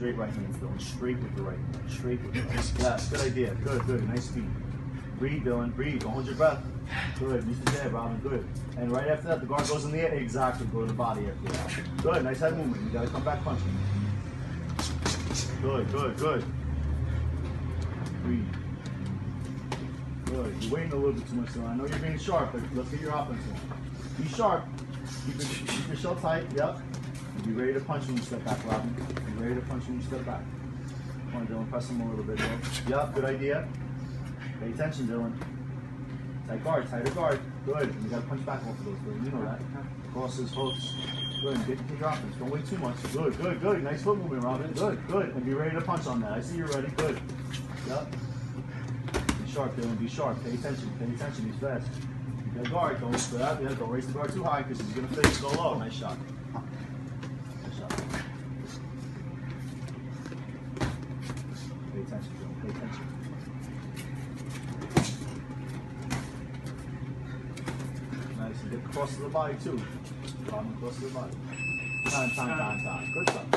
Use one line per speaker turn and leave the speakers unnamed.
Straight right hand, Dylan. Straight with the right hand. Straight with the right. Yes, good idea. Good, good. Nice speed. Breathe, Dylan. Breathe. Don't hold your breath. Good. Use the jab, Robin. Good. And right after that, the guard goes in the air. Exactly. Go to the body after that. Good. Nice head movement. You gotta come back punching. Good, good, good. Breathe. Good. You're waiting a little bit too much, Dylan. I know you're being sharp, but let's get your offense in. Be sharp. Keep, it, keep your shell tight. Yep. Be ready to punch when you step back, Robin. Be ready to punch when you step back. Come on, Dylan. Press him a little bit, though. Yep. Good idea. Pay attention, Dylan. Tight guard, tighter guard. Good. And you gotta punch back off of those, Dylan. You know that. Crosses, hooks. Good. Get get your offense. Don't wait too much. Good, good, good. Nice foot movement, Robin. Good, good. And be ready to punch on that. I see you're ready. Good. Yep. Be sharp, Dylan. Be sharp. Pay attention. Pay attention. He's fast. You got guard. Don't grab. Yeah, don't raise the guard too high because he's gonna finish go low. Nice shot. Nice shot. Pay attention, Dylan. Pay attention. Nice. And get close to the body too. To the body. Time, time, time, time. Good stuff.